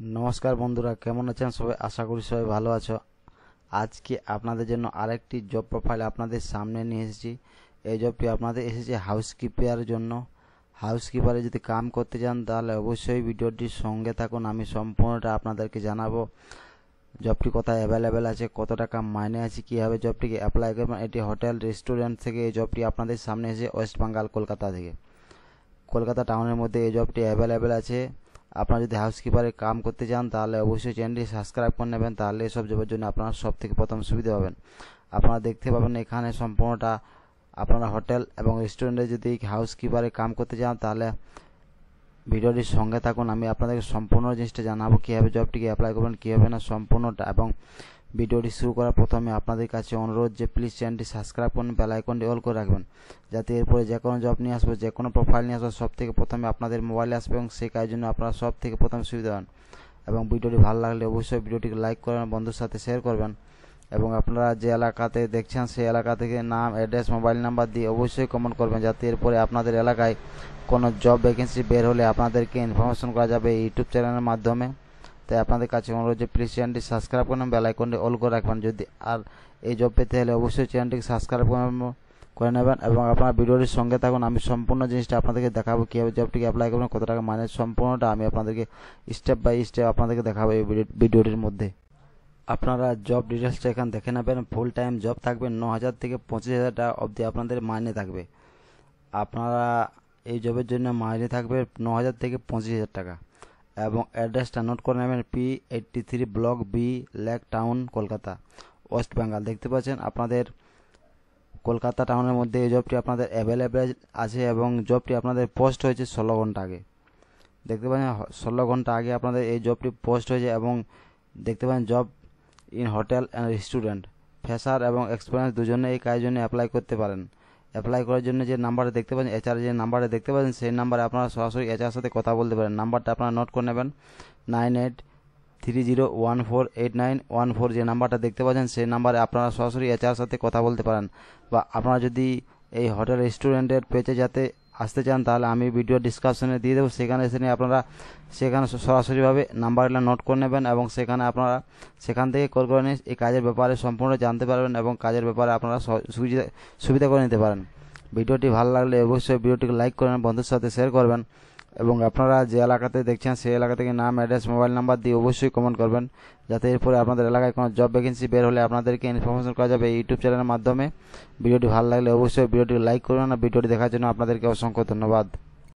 নমস্কার বন্ধুরা, কেমন আছেন সবাই? আশা করি সবাই ভালো আছো। আজকে আপনাদের জন্য আরেকটি জব প্রোফাইল আপনাদের সামনে নিয়ে এসেছি। এই জবটি আপনাদের এসেছে হাউসকিপারের জন্য। হাউসকিপারে যদি কাম করতে চান, তাহলে অবশ্যই ভিডিওটির সঙ্গে থাকুন। আমি সম্পূর্ণটা আপনাদেরকে জানাব। জবটি কোথায় অ্যাভেলেবেল আছে, কত টাকা মাইনে আছে, কীভাবে জবটিকে অ্যাপ্লাই করবেন? এটি হোটেল রেস্টুরেন্ট থেকে এই জবটি আপনাদের সামনে এসে ওয়েস্ট বেঙ্গল, কলকাতা থেকে। কলকাতা টাউনের মধ্যে এই জবটি অ্যাভেলেবেল আছে। আপনারা যদি হাউসকিপারে কাম করতে চান তাহলে অবশ্যই চ্যানেলটি সাবস্ক্রাইব করে নেবেন, তাহলে এসব জবের জন্য আপনারা সব থেকে প্রথম সুবিধা পাবেন। আপনারা দেখতে পাবেন এখানে সম্পূর্ণটা আপনারা হোটেল এবং রেস্টুরেন্টে যদি হাউসকিপারে কাম করতে চান তাহলে ভিডিওটির সঙ্গে থাকুন। আমি আপনাদেরকে সম্পূর্ণ জিনিসটা জানাব, কীভাবে জবটিকে অ্যাপ্লাই করবেন, কীভাবে না সম্পূর্ণটা এবং ভিডিওটি শুরু করার প্রথমে আপনাদের কাছে অনুরোধ যে প্লিজ চ্যানেলটি সাবস্ক্রাইব করুন বেল আইকনটি অল করে রাখবেন, যাতে এরপরে যে কোনো জব নিয়ে আসব, যে কোনো প্রোফাইল নিয়ে আসব সব থেকে প্রথমে আপনাদের মোবাইলে আসবে এবং সেই কাজের জন্য আপনারা সব থেকে প্রথম সুবিধা হন এবং ভিডিওটি ভালো লাগলে অবশ্যই ভিডিওটিকে লাইক করবেন, বন্ধুর সাথে শেয়ার করবেন। এবং আপনারা যে এলাকাতে দেখছেন, সেই এলাকা থেকে নাম অ্যাড্রেস মোবাইল নাম্বার দিয়ে অবশ্যই কমেন্ট করবেন, যাতে এরপরে আপনাদের এলাকায় কোনো জব ভ্যাকেন্সি বের হলে আপনাদেরকে ইনফরমেশন করা যাবে ইউটিউব চ্যানেলের মাধ্যমে। তাই আপনাদের কাছে অনুরোধ যে প্লিজ চ্যানেলটি সাবস্ক্রাইব করুন বেল আইকনটি অল করে রাখবেন। যদি আর এই জব পেতে হলে অবশ্যই চ্যানেলটিকে সাবস্ক্রাইব করে নেবেন এবং আপনার ভিডিওটির সঙ্গে থাকুন। আমি সম্পূর্ণ জিনিসটা আপনাদেরকে দেখাবো কীভাবে জবটিকে অ্যাপ্লাই করবেন, কত টাকা মানে সম্পূর্ণটা আমি আপনাদেরকে স্টেপ বাই স্টেপ আপনাদেরকে দেখাবো এই ভিডিওটির মধ্যে। আপনারা জব ডিটেলসটা এখানে দেখে নেবেন। ফুল টাইম জব থাকবে ন হাজার থেকে পঁচিশ হাজার টাকা অবধি আপনাদের মাইনে থাকবে। আপনারা এই জবের জন্য মাইনে থাকবে ন হাজার থেকে পঁচিশ হাজার টাকা। এবং অ্যাড্রেসটা নোট করে নেবেন P eighty three block B lake town Kolkata west Bengal দেখতে পাচ্ছেন আপনাদের কলকাতা টাউনের মধ্যে এই জবটি আপনাদের অ্যাভেলেবেল আছে এবং জবটি আপনাদের পোস্ট হয়েছে ষোলো ঘণ্টা আগে। দেখতে পাচ্ছেন ষোলো ঘণ্টা আগে আপনাদের এই জবটি পোস্ট হয়েছে এবং দেখতে পাচ্ছেন job in hotel and restaurant fresher এবং এক্সপিরিয়েন্স দুজনে এই কাজের জন্য অ্যাপ্লাই করতে পারেন। অ্যাপ্লাই করার জন্য যে নাম্বারে দেখতে পাচ্ছেন এচআর যে নাম্বারে দেখতে পাচ্ছেন, সেই নাম্বারে আপনারা সরাসরি এচআর সাথে কথা বলতে পারেন। নাম্বারটা আপনারা নোট করে নেবেন। Nine eight three zero one four eight nine one four যে নাম্বারটা দেখতে পাচ্ছেন, সেই নাম্বারে আপনারা সরাসরি এচআর সাথে কথা বলতে পারেন। বা আপনারা যদি এই হোটেল রেস্টুরেন্টের পেজে যাতে আসতে চান, তাহলে আমি ভিডিও ডিসক্রিপশনে দিয়ে দেবো। সেখানে এসে নিয়ে আপনারা সেখানে সরাসরিভাবে নাম্বারগুলো নোট করে নেবেন এবং সেখানে আপনারা সেখান থেকে কল করে নিয়ে এই কাজের ব্যাপারে সম্পূর্ণ জানতে পারবেন এবং কাজের ব্যাপারে আপনারা সুবিধা সুবিধা করে নিতে পারেন। ভিডিওটি ভালো লাগলে অবশ্যই ভিডিওটিকে লাইক করবেন বন্ধুর সাথে শেয়ার করবেন। এবং আপনারা যে এলাকাতে দেখছেন, সেই এলাকা থেকে নাম অ্যাড্রেস মোবাইল নাম্বার দিয়ে অবশ্যই কমেন্ট করবেন, যাতে এরপরে আপনাদের এলাকায় কোনো জব ভ্যাকেন্সি বের হলে আপনাদেরকে ইনফরমেশন করা যাবে ইউটিউব চ্যানেলের মাধ্যমে। ভিডিওটি ভালো লাগলে অবশ্যই ভিডিওটি লাইক করবেন আর ভিডিওটি দেখার জন্য আপনাদেরকে অসংখ্য ধন্যবাদ।